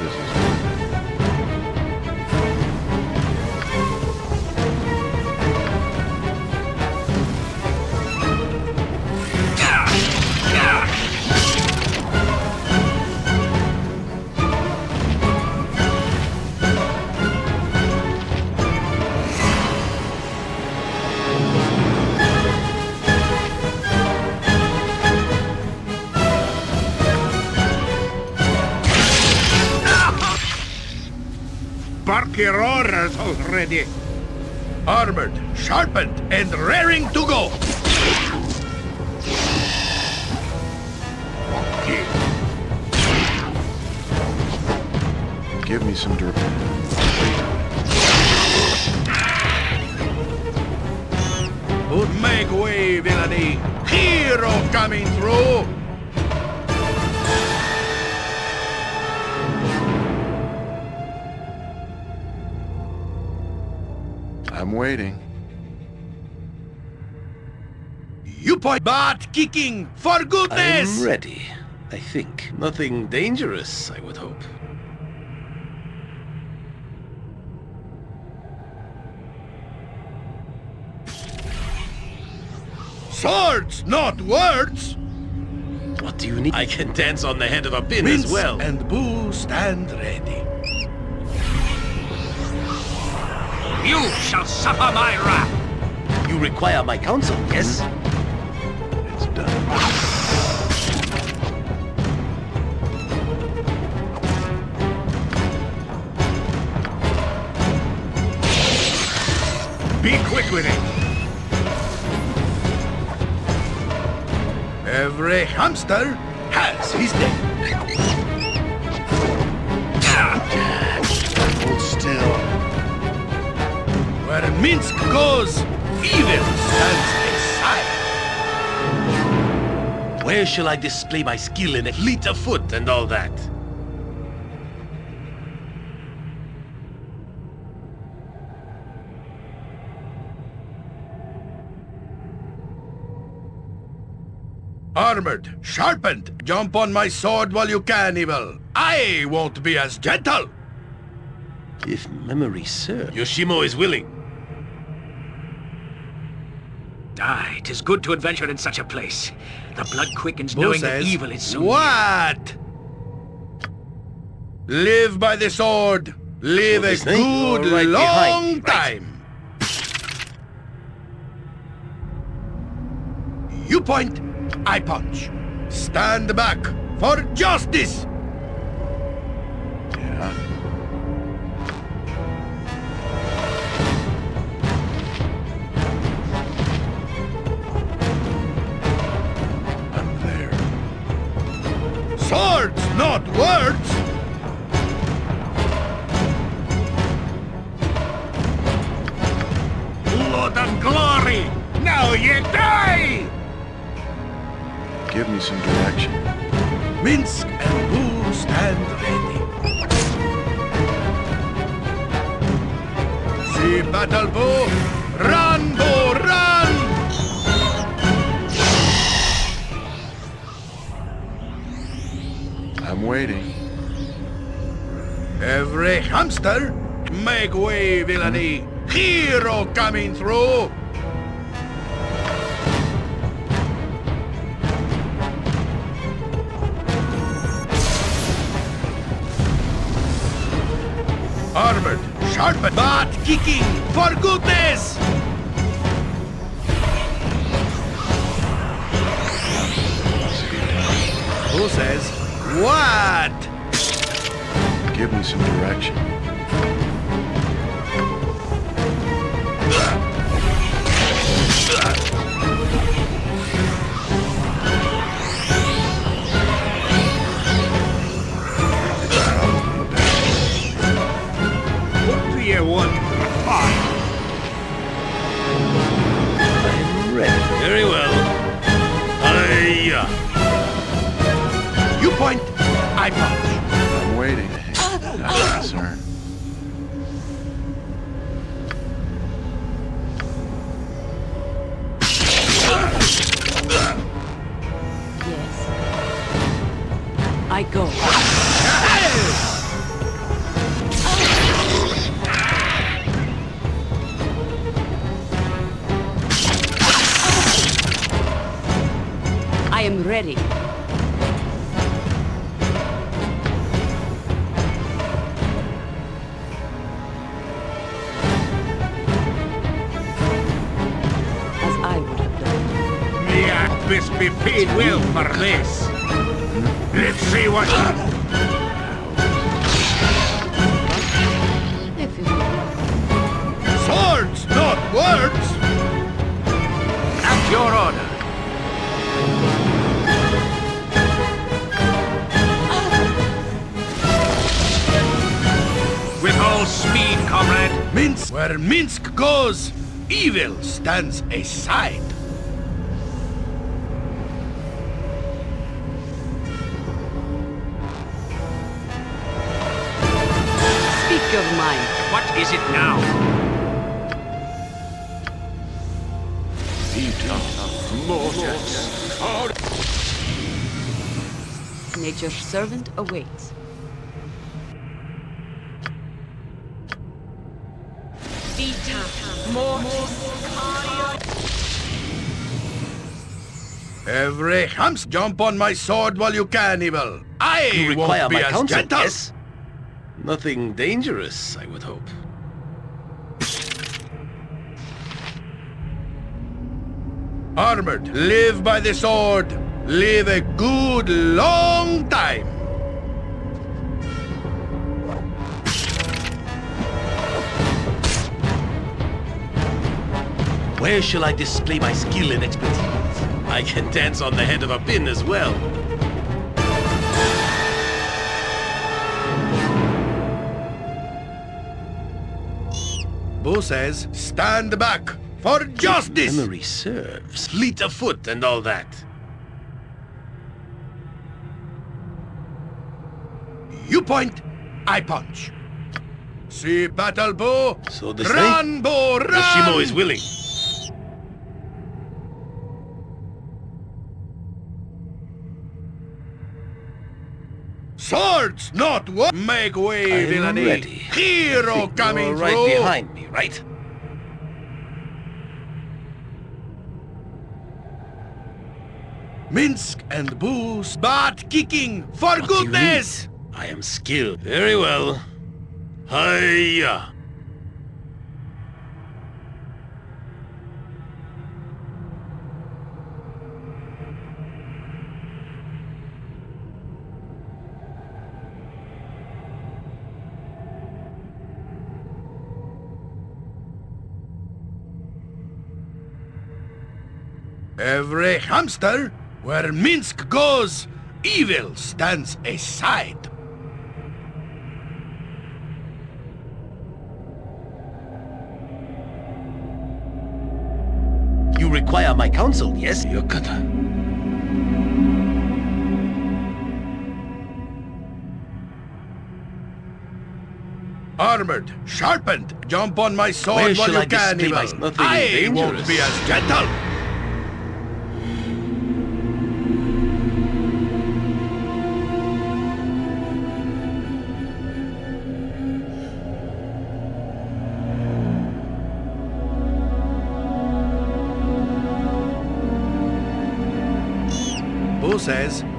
this is Your orders already. Armored, sharpened, and raring to go. Give me some dirt. Make way, villainy. Hero coming through. I'm waiting. You point butt kicking for goodness. I'm ready, I think. Nothing dangerous, I would hope. Swords, not words. What do you need? I can dance on the head of a pin Minsc as well. and Boo stand ready. You shall suffer my wrath. You require my counsel, yes? It's done. Be quick with it. Every hamster has his day. Minsc goes, evil stands aside. Where shall I display my skill in fleet of foot and all that? Armored, sharpened, jump on my sword while you can, evil. I won't be as gentle. If memory serves. Yoshimo is willing. Aye, 'tis good to adventure in such a place. The blood quickens Boo knowing that says, evil is so near. What? Live by the sword. Live a good right long behind, right. time. You point, I punch. Stand back for justice. Give me some direction. Minsc and Boo stand ready. See battle Boo. Run, Boo, run! I'm waiting. Every hamster, make way, villainy. Hero coming through. Sharpened, butt kicking for goodness. Who says what? Give me some direction. ready. As I would have done. Yeah, this be paid well for this. Let's see what... where Minsc goes, evil stands aside. Speak your mind. What is it now? Nature's servant awaits. Every hams jump on my sword while you can, evil. I You require won't be my as counsel, gentle. yes? Nothing dangerous, I would hope. Armored, live by the sword. Live a good long time. Where shall I display my skill and expertise? I can dance on the head of a pin as well. Boo says, stand back for justice. Memory serves. Fleet of foot and all that. You point, I punch. See battle Boo? So they say? run, Boo, run. Yoshimo is willing. Swords, not what? Make way, I'm villainy. ready. Hero coming you're right through. behind me, right? Minsc and booze, but kicking for What goodness. I am skilled. Very well. Hiya! Every hamster, where Minsc goes, evil stands aside. You require my counsel, yes, Yokata? Armored, sharpened, jump on my sword Where while you I can, evil. I won't be as gentle.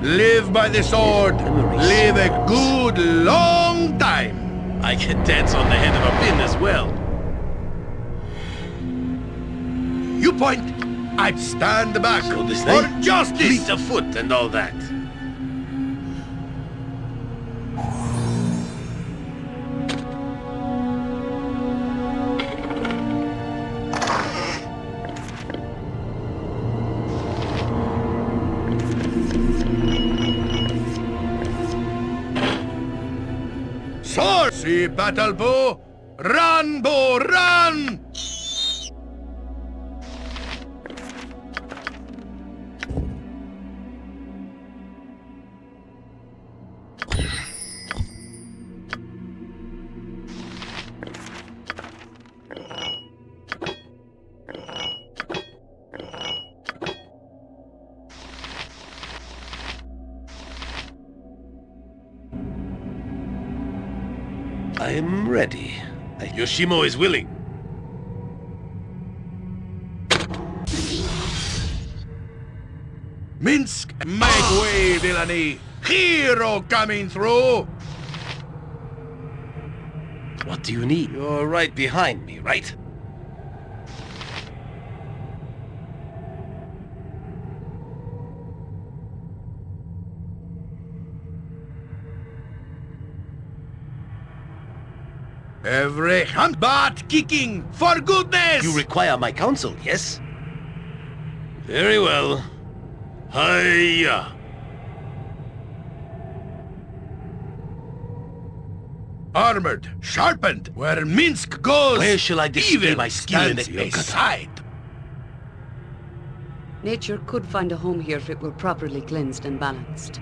Live by the sword. Live a good long time. I can dance on the head of a pin as well. You point, I stand back So this for thing? justice. Fleet of foot and all that. Battle Boo! Run, Boo, run! I am ready. Yoshimo is willing. Minsc, make any villainy. Hero coming through. What do you need? You're right behind me, right? Every hand butt kicking, for goodness! You require my counsel, yes? Very well. Hiya! Armored, sharpened, where Minsc goes. Where shall I display evil my skill in stands it, Yokota? aside. Nature could find a home here if it were properly cleansed and balanced.